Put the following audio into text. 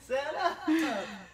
Set up.